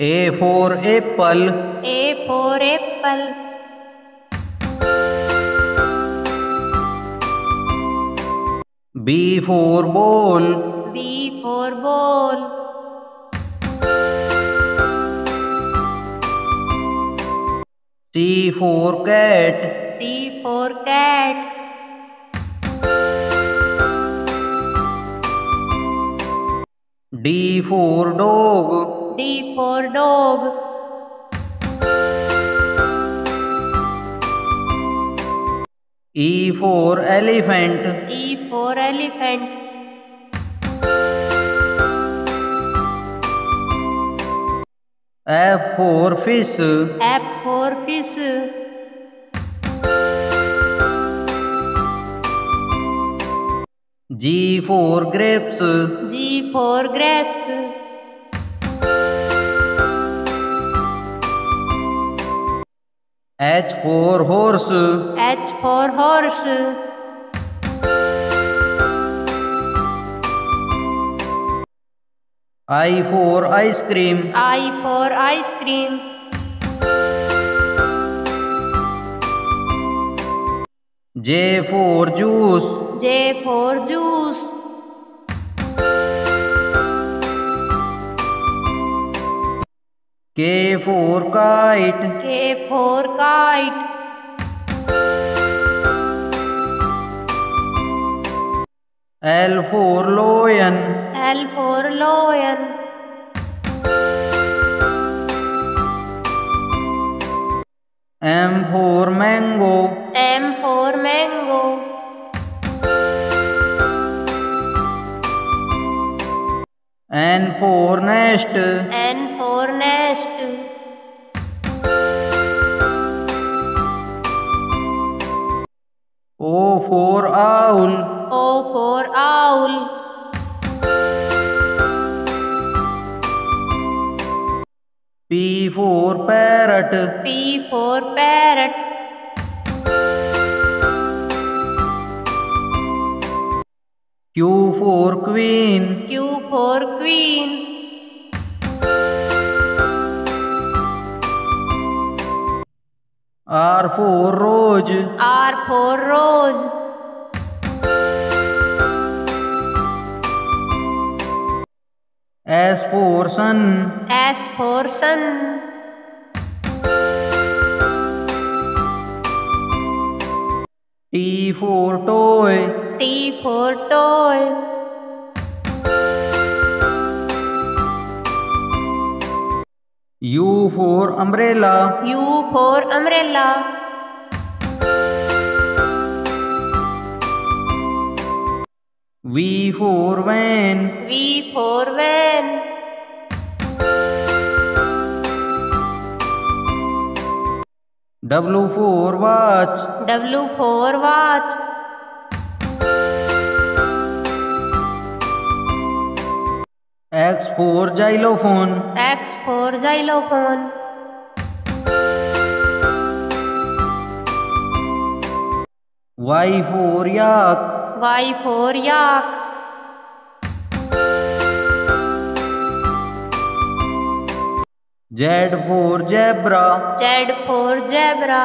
A for apple. A for apple. B for ball. B for ball. C for cat. C for cat. D for dog. D for dog. E for elephant. E for elephant. F for fish. F for fish. G for grapes. G for grapes. H for horse. H for horse. I for ice cream. I for ice cream. J for juice. J for juice. K for kite. K for kite. L for lion. L for lion. M for mango. M for mango. N for nest. N for nest. O for owl. O for owl. P for parrot. P for parrot. Q for queen. Q for queen. R for rose. R for rose. S for sun. S for sun. T for toy. T for toy. U for umbrella. U for umbrella. V for van. V for van. W for watch. W for watch. X for xylophone X for xylophone Y for yak Y for yak Z4 zebra Z4 zebra